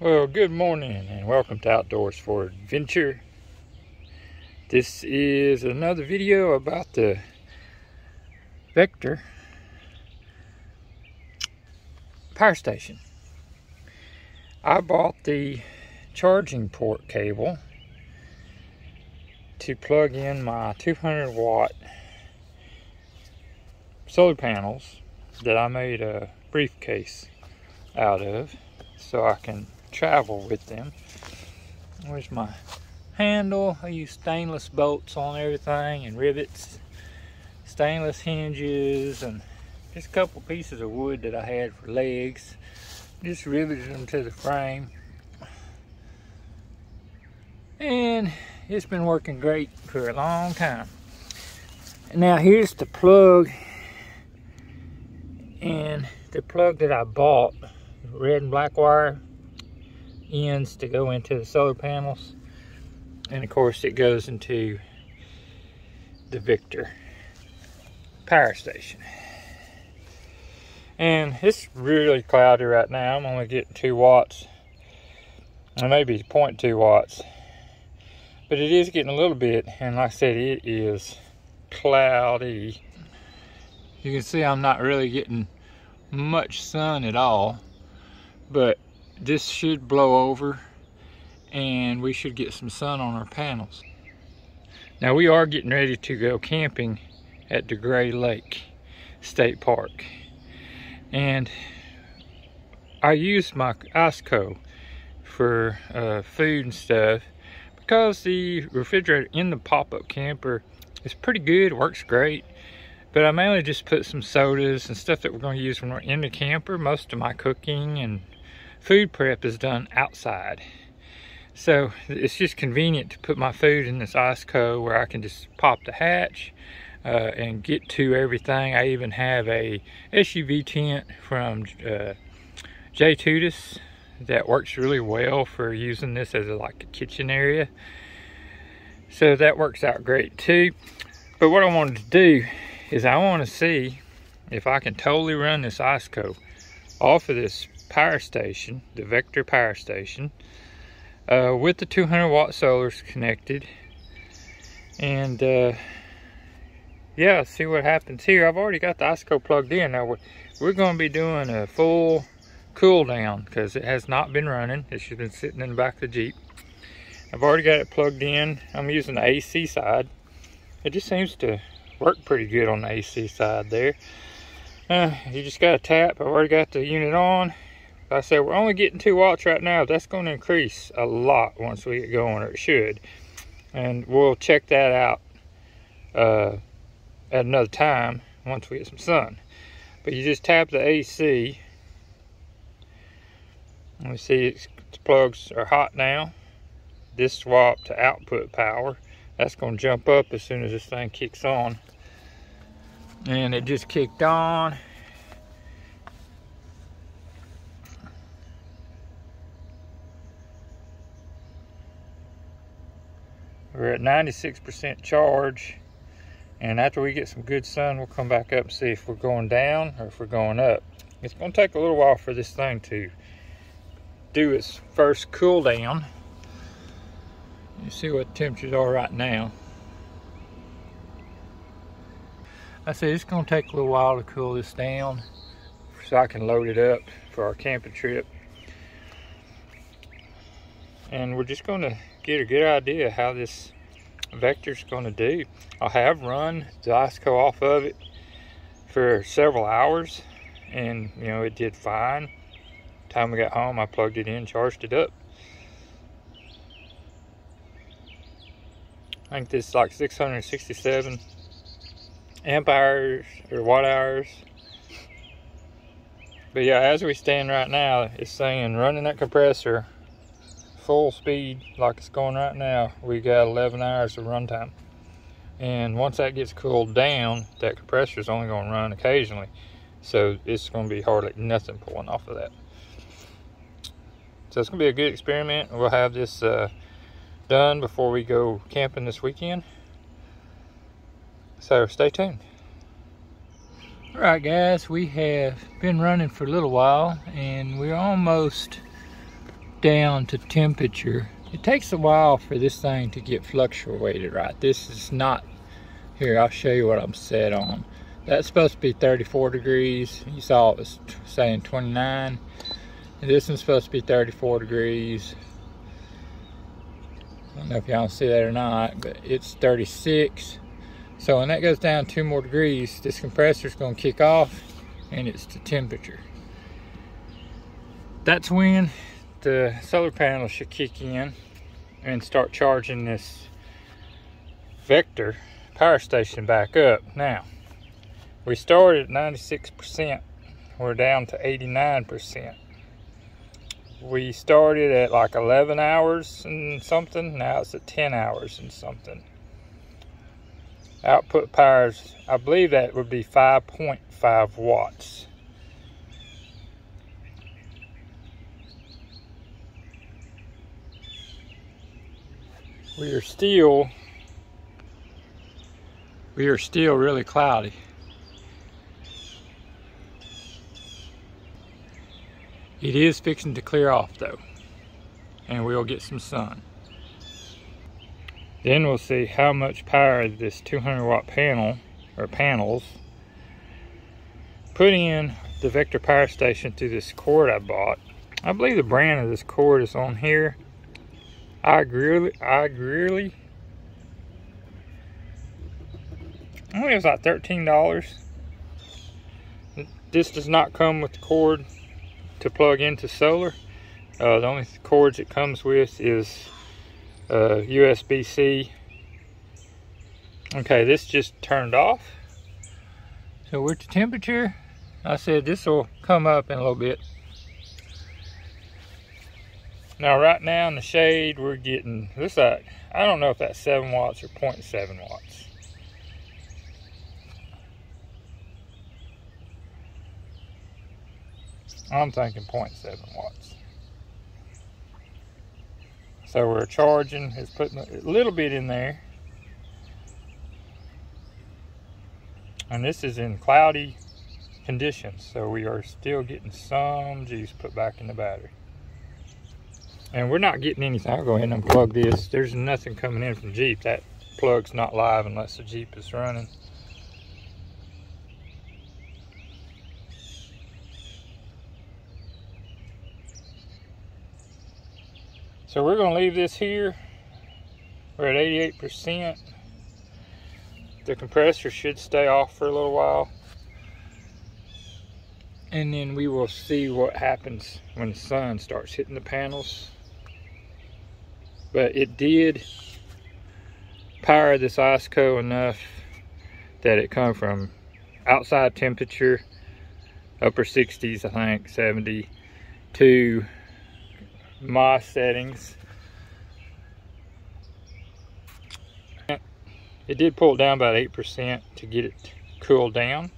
Well, good morning and welcome to Outdoors for Adventure. This is another video about the Vector power station. I bought the charging port cable to plug in my 200 watt solar panels that I made a briefcase out of so I can travel with them. Where's my handle? I use stainless bolts on everything and rivets, stainless hinges, and just a couple pieces of wood that I had for legs. Just riveted them to the frame. And it's been working great for a long time. Now here's the plug and the plug that I bought, red and black wire, ends to go into the solar panels. And of course it goes into the Vector power station. And it's really cloudy right now. I'm only getting two watts, or maybe 0.2 watts. But it is getting a little bit, and like I said, it is cloudy. You can see I'm not really getting much sun at all, but this should blow over and we should get some sun on our panels. Now we are getting ready to go camping at the Gray Lake State Park. And I use my ICECO for uh, food and stuff because the refrigerator in the pop-up camper is pretty good, works great. But I mainly just put some sodas and stuff that we're going to use when we're in the camper. Most of my cooking and food prep is done outside. So it's just convenient to put my food in this ICECO where I can just pop the hatch uh, and get to everything. I even have a SUV tent from uh, Joytutus that works really well for using this as a, like a kitchen area. So that works out great too. But what I wanted to do is I want to see if I can totally run this ICECO off of this power station, the Vector power station, uh, with the 200 watt solars connected. And uh, yeah, see what happens here. I've already got the ICECO plugged in. Now we're, we're going to be doing a full cool down because it has not been running. It's just been sitting in the back of the Jeep. I've already got it plugged in. I'm using the AC side. It just seems to work pretty good on the AC side there. Uh, you just got to tap. I've already got the unit on. Like I said, we're only getting two watts right now. That's going to increase a lot once we get going, or it should. And we'll check that out uh, at another time once we get some sun. But you just tap the AC. Let me see, its plugs are hot now. This swap to output power. That's going to jump up as soon as this thing kicks on. And it just kicked on We're at 96% charge. And after we get some good sun, we'll come back up and see if we're going down or if we're going up. It's going to take a little while for this thing to do its first cool down. You see what temperatures are right now. I said it's going to take a little while to cool this down so I can load it up for our camping trip. And we're just going to get a good idea how this vector's going to do. I have run the ICECO off of it for several hours and you know it did fine. Time we got home I plugged it in, charged it up. I think this is like 667 amp hours or watt hours. But yeah, as we stand right now, it's saying running that compressor full speed like it's going right now, we got 11 hours of runtime. And once that gets cooled down, that compressor is only going to run occasionally. So it's going to be hardly nothing pulling off of that. So it's going to be a good experiment. We'll have this uh, done before we go camping this weekend. So stay tuned. All right, guys, we have been running for a little while and we're almost down to temperature. It takes a while for this thing to get fluctuated right. This is not, here I'll show you what I'm set on. That's supposed to be 34 degrees. You saw it was saying 29. And this one's supposed to be 34 degrees. I don't know if y'all see that or not, but it's 36. So when that goes down two more degrees, this compressor's gonna kick off and it's the temperature. That's when the solar panel should kick in and start charging this Vector power station back up. Now, we started at 96%, we're down to 89% we started at like 11 hours and something now it's at 10 hours and something. Output powers I believe that would be 5.5 watts we are still we are still really cloudy It is fixing to clear off though, and we'll get some sun. Then we'll see how much power this 200 watt panel, or panels, put in the Vector power station through this cord I bought. I believe the brand of this cord is on here. I agree, I agree. I think it was like $13. This does not come with the cord to plug into solar. Uh, the only cords it comes with is uh, USB-C. Okay, this just turned off. So we're to temperature. I said this will come up in a little bit. Now right now in the shade we're getting, this like, I don't know if that's 7 watts or 0.7 watts. I'm thinking 0.7 watts. So we're charging, it's putting a little bit in there. And this is in cloudy conditions, so we are still getting some juice put back in the battery. And we're not getting anything. I'll go ahead and unplug this. There's nothing coming in from Jeep. That plug's not live unless the Jeep is running. So we're going to leave this here. We're at 88%. The compressor should stay off for a little while. And then we will see what happens when the sun starts hitting the panels. But it did power this ice ICECO enough that it come from outside temperature, upper 60s, I think, 70, to my settings. It did pull it down about 8% to get it cooled down.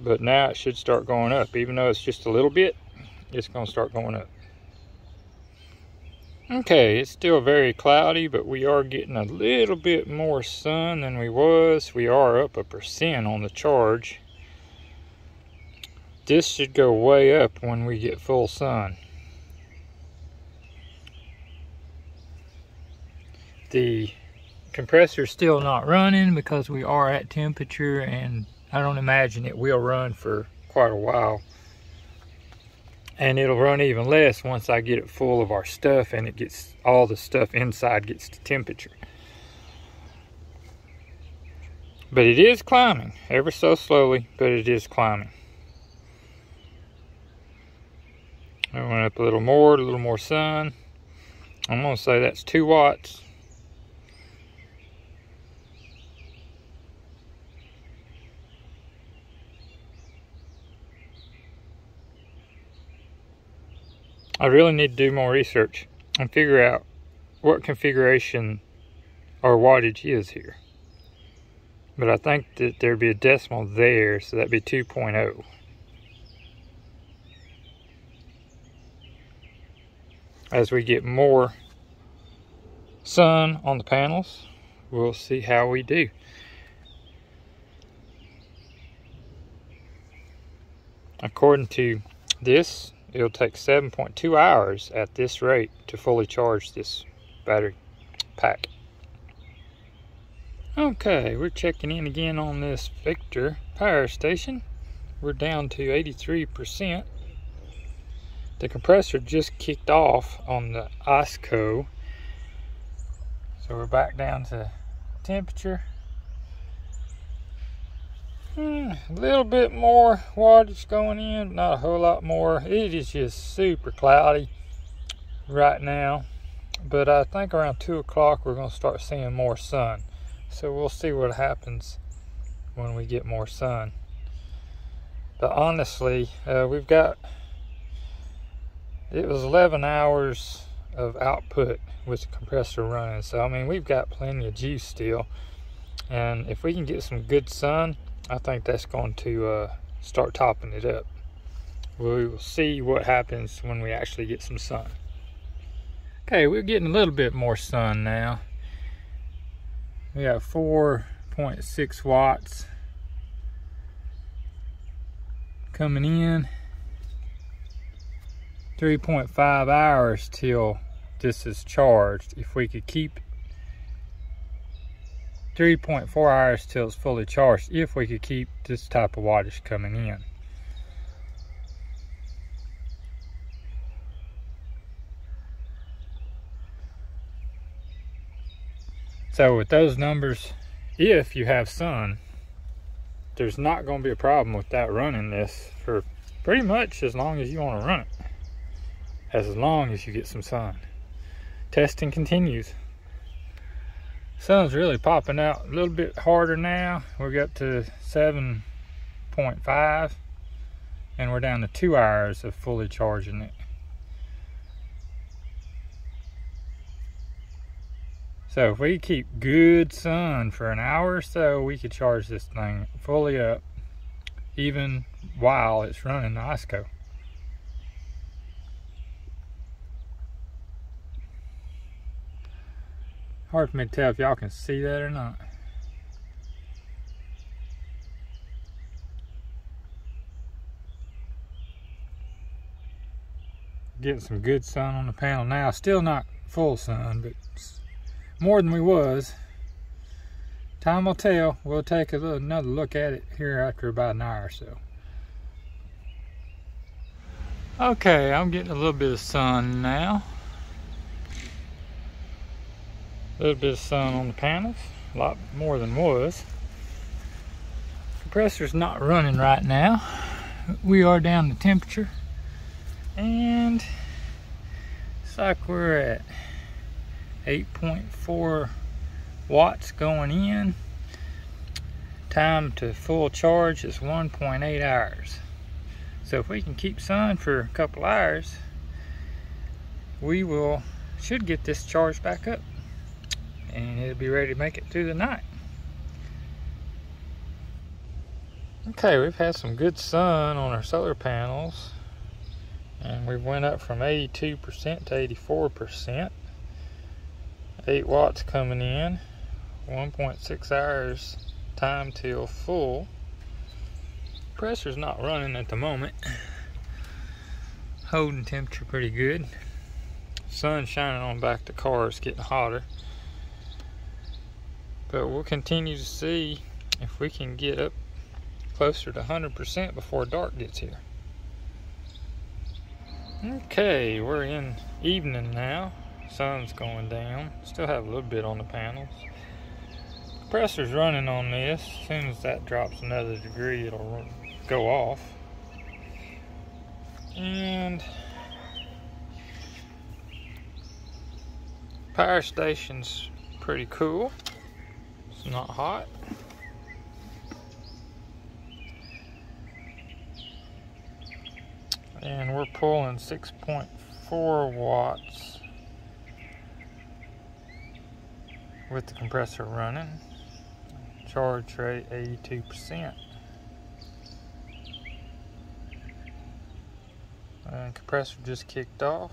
But now it should start going up. Even though it's just a little bit, it's going to start going up. Okay, it's still very cloudy, but we are getting a little bit more sun than we was. We are up a percent on the charge this should go way up when we get full sun. The compressor is still not running because we are at temperature and I don't imagine it will run for quite a while. And it'll run even less once I get it full of our stuff and it gets all the stuff inside gets to temperature. But it is climbing, ever so slowly, but it is climbing. I went up a little more, a little more sun. I'm to say that's 2 watts. I really need to do more research and figure out what configuration or wattage is here. But I think that there'd be a decimal there, so that'd be 2.0. as we get more sun on the panels, we'll see how we do. According to this, it'll take 7.2 hours at this rate to fully charge this battery pack. Okay, we're checking in again on this Vector power station. We're down to 83%. The compressor just kicked off on the ICECO. So we're back down to temperature. Hmm, a little bit more wattage going in, not a whole lot more. It is just super cloudy right now. But I think around 2 o'clock we're going to start seeing more sun. So we'll see what happens when we get more sun. But honestly, uh, we've got, it was 11 hours of output with the compressor running. So, I mean, we've got plenty of juice still. And if we can get some good sun, I think that's going to uh, start topping it up. We will see what happens when we actually get some sun. Okay, we're getting a little bit more sun now. We got 4.6 watts coming in. 3.5 hours till this is charged. If we could keep 3.4 hours till it's fully charged, if we could keep this type of wattage coming in. So with those numbers, if you have sun, there's not going to be a problem with that running this for pretty much as long as you want to run it. As long as you get some sun. Testing continues. Sun's really popping out a little bit harder now. We got to 7.5 and we're down to two hours of fully charging it. So if we keep good sun for an hour or so, we could charge this thing fully up, even while it's running the ICECO. Hard for me to tell if y'all can see that or not. Getting some good sun on the panel now. Still not full sun, but more than we was. Time will tell. We'll take little, another look at it here after about an hour or so. Okay, I'm getting a little bit of sun now. A little bit of sun on the panels, a lot more than was. Compressor's not running right now. We are down to temperature. And it's like we're at 8.4 watts going in. Time to full charge is 1.8 hours. So if we can keep sun for a couple hours, we will should get this charged back up and it'll be ready to make it through the night. Okay, we've had some good sun on our solar panels and we went up from 82% to 84%. 8 watts coming in 1.6 hours time till full pressure's not running at the moment holding temperature pretty good sun shining on back the car is getting hotter but we'll continue to see if we can get up closer to 100% before dark gets here okay we're in evening now sun's going down. Still have a little bit on the panels. Compressor's running on this. As soon as that drops another degree, it'll go off. And power station's pretty cool. Not hot. And we're pulling 6.4 watts with the compressor running. Charge rate 82%. And compressor just kicked off.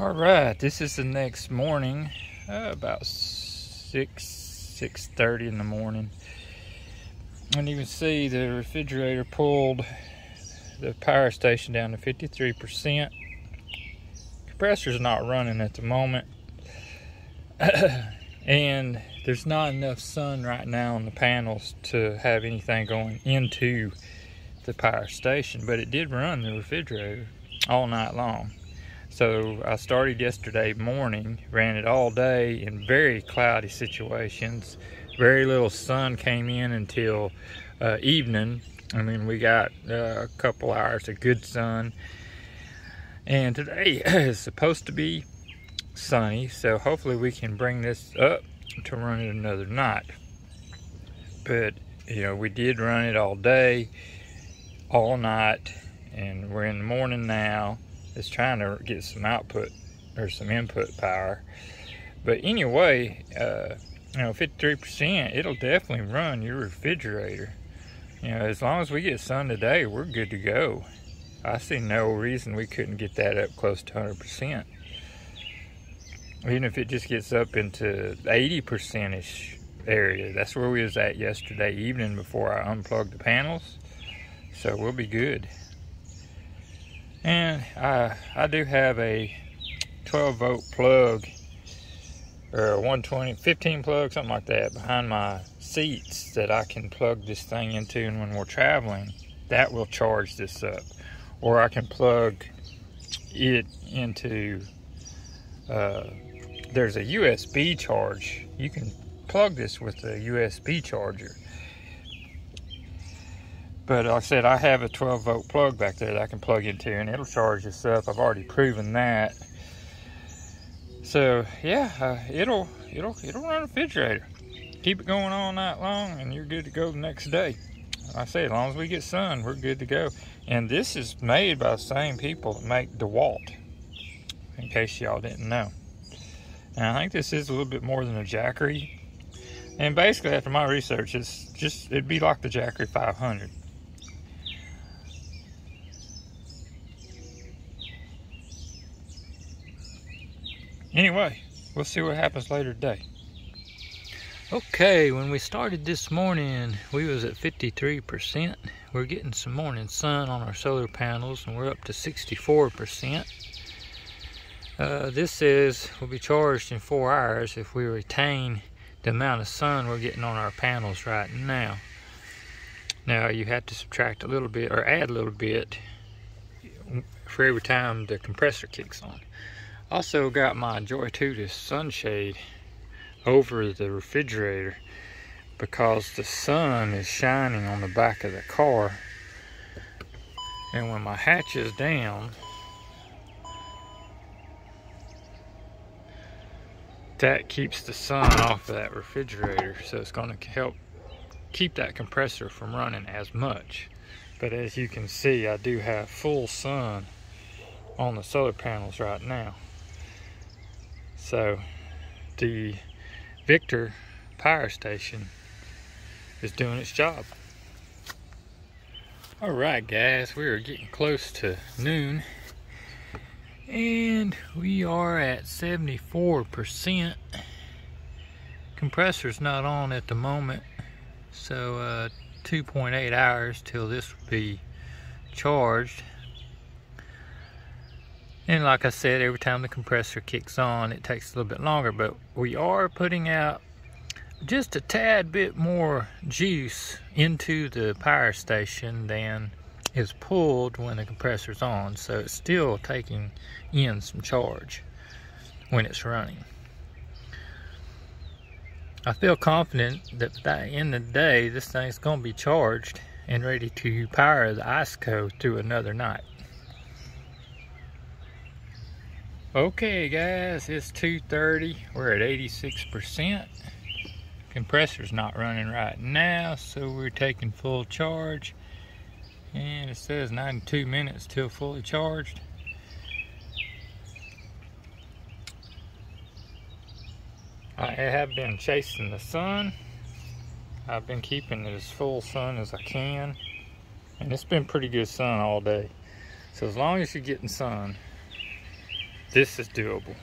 All right, this is the next morning, uh, about 6, 6.30 in the morning. and you can see the refrigerator pulled the power station down to 53%. Compressor's not running at the moment. and there's not enough sun right now on the panels to have anything going into the power station, but it did run the refrigerator all night long. So I started yesterday morning, ran it all day in very cloudy situations. Very little sun came in until uh, evening. I mean, we got uh, a couple hours of good sun. And today is supposed to be sunny, so hopefully we can bring this up to run it another night. But, you know, we did run it all day, all night, and we're in the morning now. It's trying to get some output or some input power. But anyway, uh, you know, 53%, it'll definitely run your refrigerator. You know, as long as we get sun today, we're good to go. I see no reason we couldn't get that up close to 100% even if it just gets up into 80%ish area. That's where we was at yesterday evening before I unplugged the panels. So we'll be good. And I, I do have a 12 volt plug or a 120, 15 plug, something like that behind my seats that I can plug this thing into and when we're traveling, that will charge this up. Or I can plug it into uh, there's a USB charge. You can plug this with a USB charger. But like I said, I have a 12 volt plug back there that I can plug into and it'll charge this up. I've already proven that. So yeah, uh, it'll it'll it'll run a refrigerator. Keep it going all night long and you're good to go the next day. Like I say, as long as we get sun, we're good to go. And this is made by the same people that make DeWalt, in case y'all didn't know. And I think this is a little bit more than a Jackery. And basically, after my research, it's just, it'd be like the Jackery 500. Anyway, we'll see what happens later today. Okay, when we started this morning, we was at 53%. We're getting some morning sun on our solar panels, and we're up to 64%. Uh, this says we'll be charged in four hours if we retain the amount of sun we're getting on our panels right now. Now you have to subtract a little bit or add a little bit for every time the compressor kicks on. Also got my Joytutus sunshade over the refrigerator because the sun is shining on the back of the car. And when my hatch is down that keeps the sun off of that refrigerator. So it's going to help keep that compressor from running as much. But as you can see I do have full sun on the solar panels right now so the Vector power station is doing its job all right guys we are getting close to noon and we are at 74%. Compressor's not on at the moment, so uh, 2.8 hours till this will be charged. And like I said, every time the compressor kicks on, it takes a little bit longer, but we are putting out just a tad bit more juice into the power station than is pulled when the compressor's on, so it's still taking in some charge when it's running. I feel confident that by the end of the day, this thing's going to be charged and ready to power the ICECO through another night. Okay guys, it's 2.30, we're at 86%. Compressor's not running right now, so we're taking full charge. And it says 92 minutes till fully charged. I have been chasing the sun. I've been keeping it as full sun as I can. And it's been pretty good sun all day. So as long as you're getting sun this is doable.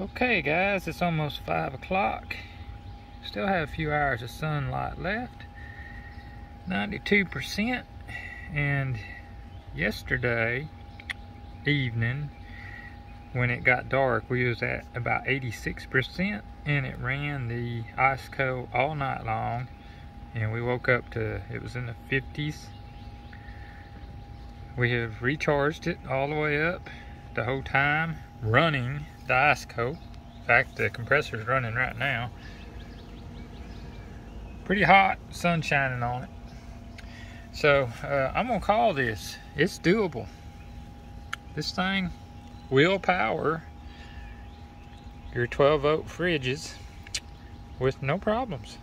Okay guys it's almost five o'clock. Still have a few hours of sunlight left. 92% and yesterday evening when it got dark we was at about 86% and it ran the ICECO all night long. And we woke up to it was in the 50s we have recharged it all the way up the whole time running the ICECO. in fact the compressor is running right now. Pretty hot sun shining on it. So uh, I'm gonna call this it's doable. This thing will power your 12 volt fridges with no problems